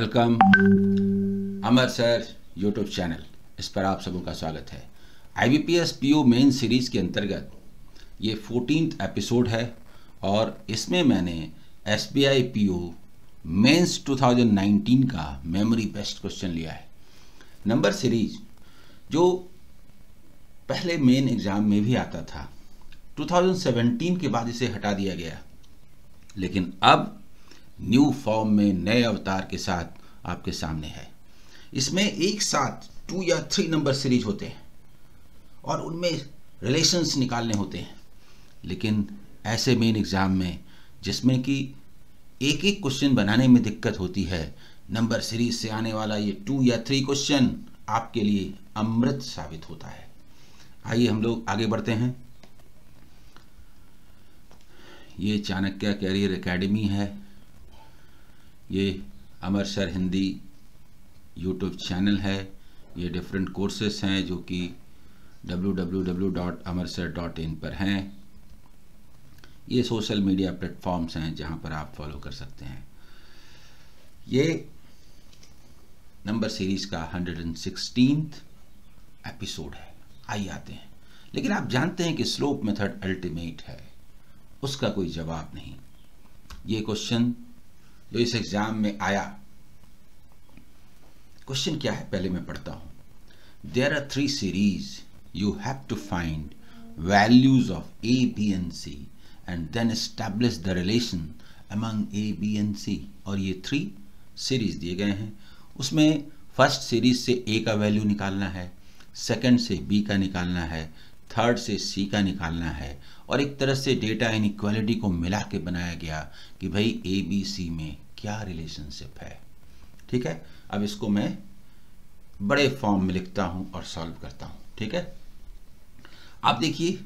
Welcome. Amar sir YouTube channel, इस पर आप सबों का स्वागत है। I B P S P O main series के अंतर्गत ये फोर्टीन एपिसोड है और इसमें मैंने S B I P O mains 2019 का मेमोरी बेस्ट क्वेश्चन लिया है। नंबर सीरीज़ जो पहले मेन एग्ज़ाम में भी आता था 2017 के बाद इसे हटा दिया गया। लेकिन अब न्यू फॉर्म में नए अवतार के साथ आपके सामने है। इसमें एक साथ टू या थ्री नंबर सीरीज़ होते हैं और उनमें रिलेशंस निकालने होते हैं। लेकिन ऐसे मेन एग्ज़ाम में जिसमें कि एक एक क्वेश्चन बनाने में दिक्कत होती है नंबर सीरीज़ से आने वाला ये टू या थ्री क्वेश्चन आपके लिए अमृत साबित होता है। आइए हम लोग आगे बढ़ते हैं। ये चाणक्य कैरियर एकेडमी है। ये Amar sir Hindi YouTube channel है। ये डिफरेंट कोर्सेस हैं जो कि www.amarsar.in पर हैं। ये सोशल मीडिया प्लेटफॉर्म्स हैं जहाँ पर आप फॉलो कर सकते हैं। ये नंबर सीरीज़ का हंड्रेड एंड सिक्सटीन एपिसोड है। आइए आते हैं। लेकिन आप जानते हैं कि स्लोप मेथड अल्टीमेट है। उसका कोई जवाब नहीं। ये क्वेश्चन जो इस एग्ज़ाम में आया। क्वेश्चन क्या है? पहले मैं पढ़ता हूँ। There are three series you have to find values of A B N C and then establish the relation among A B N C और ये थ्री सीरीज़ दिए गए हैं। उसमें फ़र्स्ट सीरीज़ से ए का वैल्यू निकालना है सेकंड से बी का निकालना है थर्ड से सी का निकालना है और एक तरह से डेटा इनक्वालिटी को मिला के बनाया गया कि भाई ए बी सी में क्या रिलेशनशिप है। ठीक है? अब इसको मैं बड़े फॉर्म में लिखता हूँ और सॉल्व करता हूँ। ठीक है? आप देखिए,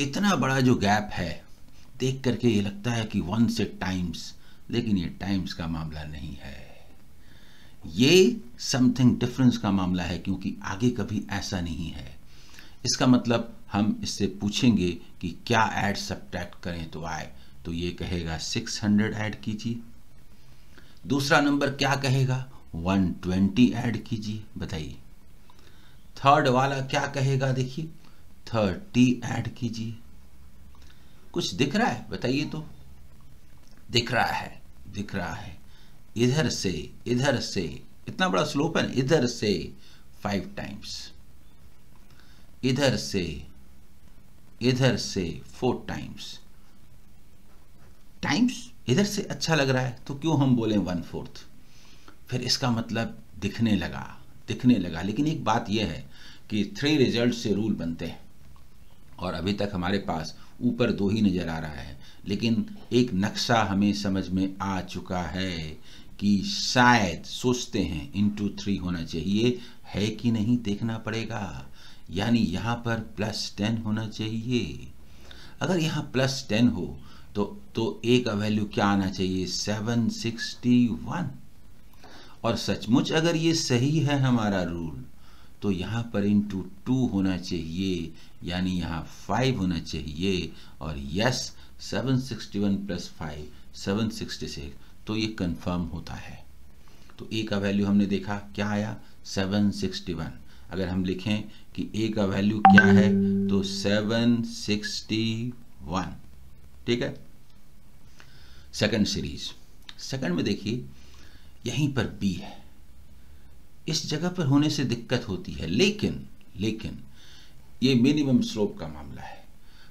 इतना बड़ा जो गैप है, देख करके ये लगता है कि वन से टाइम्स लेकिन ये टाइम्स का मामला नहीं है। ये समथिंग डिफरेंस का मामला है, क्योंकि आगे कभी ऐसा नहीं है। इसका मतलब हम इससे पूछेंगे कि क्या ऐड सब्ट्रैक्ट करें तो आए। तो ये कहेगा 600 ऐड कीजिए। दूसरा नंबर क्या कहेगा? 120 ऐड कीजिए। बताइए। थर्ड वाला क्या कहेगा? देखिए 30 ऐड कीजिए। कुछ दिख रहा है? बताइए तो। दिख रहा है, दिख रहा है। इधर से इधर से। इतना बड़ा स्लोप है इधर से फाइव टाइम्स इधर से इधर से फोर टाइम्स टाइम्स इधर से अच्छा लग रहा है तो क्यों हम बोले वन फोर्थ फिर इसका मतलब दिखने लगा दिखने लगा। लेकिन एक बात यह है कि थ्री रिज़ल्ट से रूल बनते हैं। और अभी तक हमारे पास ऊपर दो ही नज़र आ रहा है। लेकिन एक नक्शा हमें समझ में आ चुका है कि शायद सोचते हैं इंटू थ्री होना चाहिए। है कि नहीं, देखना पड़ेगा। यानी यहाँ पर प्लस टेन होना चाहिए। अगर यहाँ प्लस टेन हो तो तो ए का वैल्यू क्या आना चाहिए? सेवन सिक्सटी वन और सचमुच अगर ये सही है हमारा रूल तो यहाँ पर इंटू टू होना चाहिए, यानी यहाँ फाइव होना चाहिए। और yes seven sixty one plus five seven sixty six तो ये कंफर्म होता है। तो ए का वैल्यू हमने देखा, क्या आया? सेवन सिक्सटी वन अगर हम लिखें कि ए का वैल्यू क्या है तो सेवन सिक्सटी वन ठीक है? सेकंड सीरीज़ सेकंड में देखिए, यहीं पर बी है। इस जगह पर होने से दिक्कत होती है, लेकिन लेकिन, ये मिनिमम स्लोप का मामला है।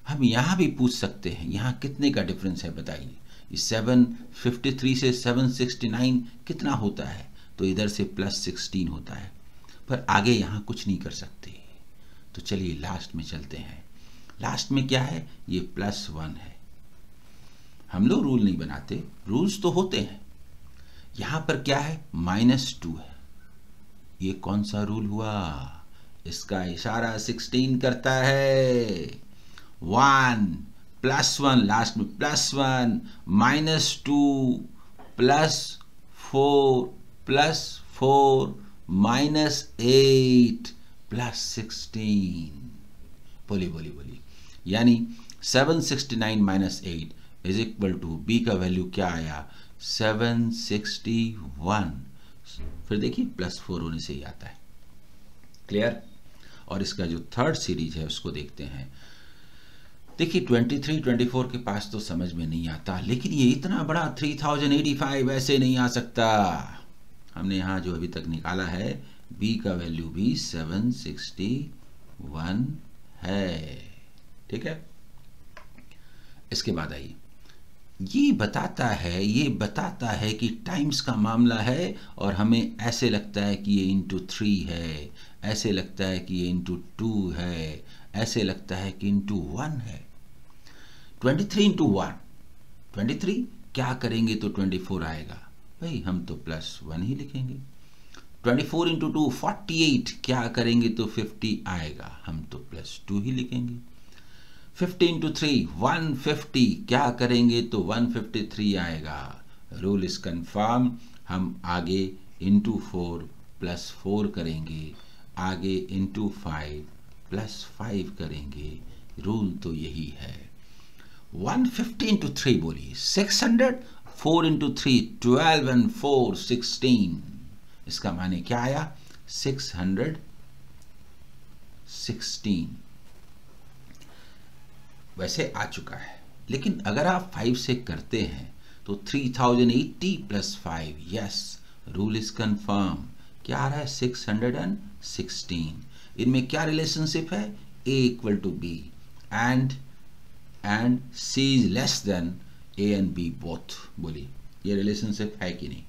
हम यहाँ भी पूछ सकते हैं, यहाँ कितने का डिफरेंस है बताइए। सेवन फिफ्टी थ्री से सेवन सिक्सटी नाइन कितना होता है? तो इधर से प्लस सिक्सटीन होता है। पर आगे यहाँ कुछ नहीं कर सकते। तो चलिए लास्ट में चलते हैं। लास्ट में क्या है? ये प्लस वन है। हम लोग रूल नहीं बनाते। रूल्स तो होते हैं। यहाँ पर क्या है? माइनस टू है। ये कौन सा रूल हुआ? इसका इशारा सिक्सटीन करता है। वन प्लस वन लास्ट में plus one minus two plus four plus four minus eight plus sixteen बोली बोली बोली। यानी seven sixty nine minus eight is equal to B का वैल्यू क्या आया? सेवन सिक्सटी वन फिर देखिए प्लस फोर होने से ही आता है। क्लियर और इसका जो थर्ड सीरीज़ है उसको देखते हैं। देखिए 23, 24 के पास तो समझ में नहीं आता लेकिन ये इतना बड़ा 3085 ऐसे नहीं आ सकता। हमने यहाँ जो अभी तक निकाला है, b का वैल्यू भी 761 है। ठीक है? इसके बाद आइए। ये बताता है, ये बताता है कि टाइम्स का मामला है और हमें ऐसे लगता है कि ये इंटू थ्री है, ऐसे लगता है कि ये इंटू टू है, ऐसे लगता है कि इंटू वन है। Twenty three into one twenty three क्या करेंगे तो ट्वेंटी फोर आएगा? भाई, हम तो प्लस वन ही लिखेंगे। Twenty four into two forty eight क्या करेंगे तो फिफ्टी आएगा। हम तो प्लस टू ही लिखेंगे। Fifty into three one fifty क्या करेंगे तो वन फिफ्टी थ्री आएगा। रूल इज़ कन्फर्म हम आगे इंटू फोर प्लस फोर करेंगे। आगे इंटू फाइव प्लस फाइव करेंगे। रूल तो यही है। वन फिफ्टी इंटू थ्री बोलिए six hundred four into three twelve and four sixteen इसका माने क्या आया? सिक्स हंड्रेड सिक्सटीन वैसे आ चुका है। लेकिन अगर आप फाइव से करते हैं तो three thousand eighty plus five yes rule is confirm क्या आ रहा है? सिक्स हंड्रेड एंड सिक्सटीन इनमें क्या रिलेशनशिप है? A equal to B and and C is less than A and B both बोली। ये रिलेशनशिप है कि नहीं?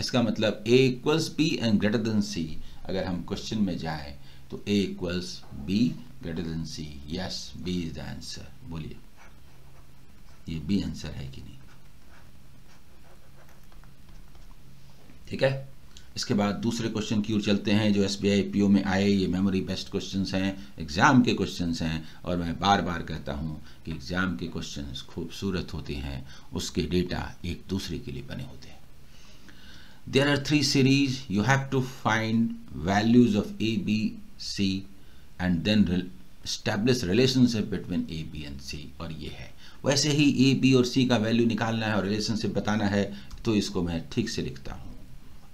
इसका मतलब A equals B and greater than C अगर हम क्वेश्चन में जाए तो A equals B greater than C yes B is the answer बोलिए। ये बी आंसर है कि नहीं? ठीक है? इसके बाद दूसरे क्वेश्चन की ओर चलते हैं, जो एस बी में आए, ये मेमोरी बेस्ट क्वेश्चन हैं एग्ज़ाम के क्वेश्चन हैं, और मैं बार बार कहता हूँ कि एग्ज़ाम के क्वेश्चन खूबसूरत होते हैं, उसके डेटा एक दूसरे के लिए बने होते हैं। There are three series you have to find values of A B C and then establish relationship between A B and C और ये है। वैसे ही ए बी और सी का वैल्यू निकालना है और रिलेशनशिप बताना है तो इसको मैं ठीक से लिखता हूँ।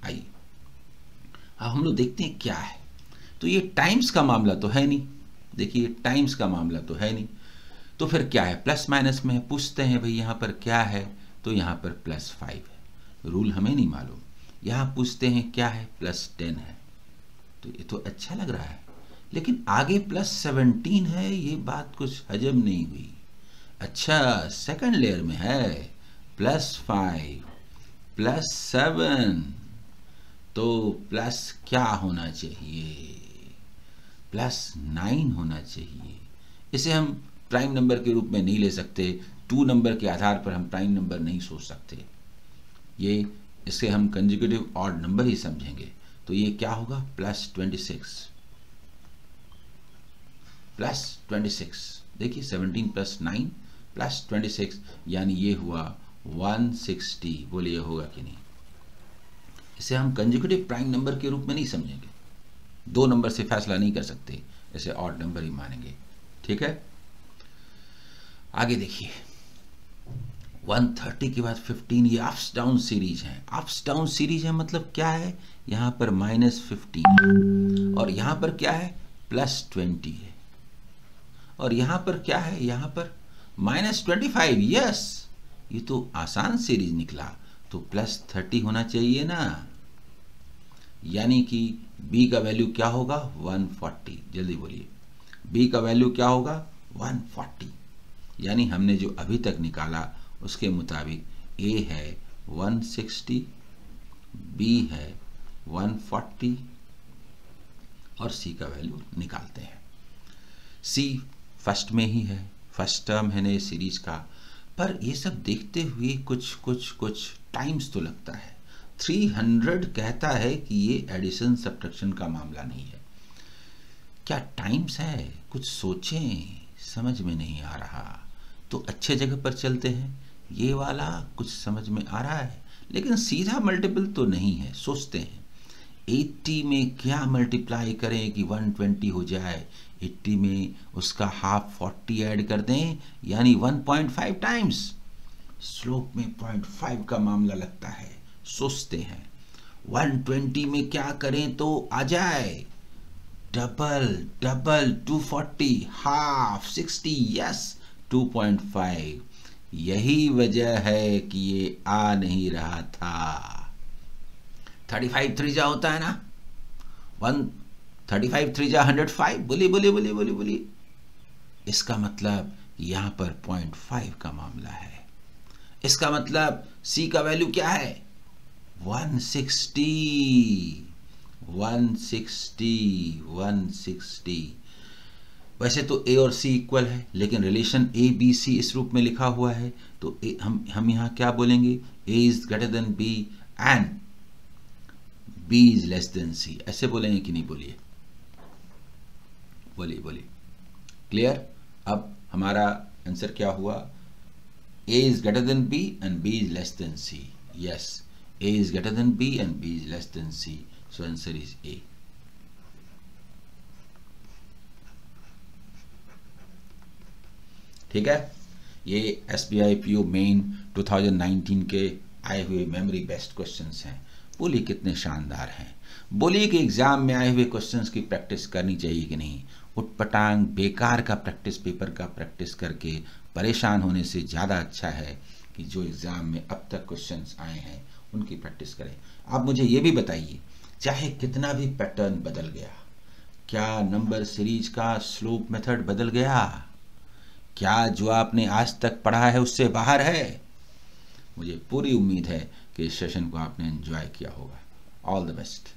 आइए। अब हम लोग देखते हैं क्या है। तो ये टाइम्स का मामला तो है नहीं। देखिए टाइम्स का मामला तो है नहीं। तो फिर क्या है? प्लस माइनस में पूछते हैं, भाई यहाँ पर क्या है? तो यहाँ पर प्लस फाइव है। रूल हमें नहीं मालूम। यहाँ पूछते हैं, क्या है? प्लस टेन है। तो ये तो अच्छा लग रहा है। लेकिन आगे प्लस सेवनटीन है, ये बात कुछ हजम नहीं हुई। अच्छा सेकंड लेयर में है। प्लस फाइव प्लस सेवन तो प्लस क्या होना चाहिए? प्लस नाइन होना चाहिए। इसे हम प्राइम नंबर के रूप में नहीं ले सकते। टू नंबर के आधार पर हम प्राइम नंबर नहीं सोच सकते। ये, इसे हम कंजिक्यूटिव ऑड नंबर ही समझेंगे। तो ये क्या होगा? Plus twenty six. Plus twenty six. देखिए, seventeen plus nine, plus twenty six, यानी ये हुआ वन सिक्सटी। बोलिए होगा कि नहीं? इसे हम कंजिक्यूटिव प्राइम नंबर के रूप में नहीं समझेंगे। दो नंबर से फैसला नहीं कर सकते, इसे ऑड नंबर ही मानेंगे। ठीक है? आगे देखिए। 130 के बाद 15 ये अप्स डाउन सीरीज़ है। अप्स डाउन सीरीज़ है मतलब क्या है? यहाँ पर माइनस फिफ्टीन और यहाँ पर क्या है? प्लस ट्वेंटी है। और यहाँ पर क्या है? यहाँ पर माइनस ट्वेंटी फाइव यस ये तो आसान सीरीज़ निकला। तो प्लस थर्टी होना चाहिए ना। यानी कि b का वैल्यू क्या होगा? 140 जल्दी बोलिए। B का वैल्यू क्या होगा? 140 यानी हमने जो अभी तक निकाला, उसके मुताबिक a है 160 b है 140 और c का वैल्यू निकालते हैं। C फ़र्स्ट में ही है फ़र्स्ट टर्म है नए सीरीज़ का। पर ये सब देखते हुए कुछ कुछ कुछ टाइम्स तो लगता है। 300 कहता है कि ये एडिशन सब्ट्रैक्शन का मामला नहीं है। क्या टाइम्स है? कुछ सोचें। समझ में नहीं आ रहा। तो अच्छे जगह पर चलते हैं। ये वाला कुछ समझ में आ रहा है। लेकिन सीधा मल्टीपल तो नहीं है। सोचते हैं। 80 में क्या मल्टीप्लाई करें कि 120 हो जाए? 80 में उसका हाफ़ 40 ऐड कर दें। यानी 1.5 टाइम्स स्लोप में 0.5 का मामला लगता है। सोचते हैं। 120 में क्या करें तो आ जाए। डबल डबल 240 हाफ़ 60 यस 2.5 यही वजह है कि ये आ नहीं रहा था। 35 थ्री जा होता है ना? वन थर्टी फाइव थ्री जा हंड्रेड फाइव बोली बोली बोली बोली बोली इसका मतलब यहाँ पर पॉइंट फाइव का मामला है। इसका मतलब सी का वैल्यू क्या है? 160 160 160 वैसे तो ए और सी इक्वल है लेकिन रिलेशन ए बी सी इस रूप में लिखा हुआ है। तो ए, हम हम यहाँ क्या बोलेंगे? A is greater than B and B is less than C ऐसे बोलेंगे कि नहीं बोलिए? बोलिए बोलिए। क्लियर अब हमारा आंसर क्या हुआ? A is greater than B and B is less than C. Yes, A is greater than B and B is less than C. So answer is A. ठीक है ये S B I P O main 2019 के आए हुए memory best questions हैं बोलिए कितने शानदार हैं बोलिए कि एग्ज़ाम में आए हुए क्वेश्चंस की प्रैक्टिस करनी चाहिए कि नहीं उटपटांग बेकार का प्रैक्टिस पेपर का प्रैक्टिस करके परेशान होने से ज़्यादा अच्छा है कि जो एग्ज़ाम में अब तक क्वेश्चंस आए हैं, उनकी प्रैक्टिस करें। आप मुझे ये भी बताइए, चाहे कितना भी पैटर्न बदल गया, क्या नंबर सीरीज़ का स्लोप मेथड बदल गया? क्या जो आपने आज तक पढ़ा है उससे बाहर है? मुझे पूरी उम्मीद है कि इस सेशन को आपने एंजॉय किया होगा। All the best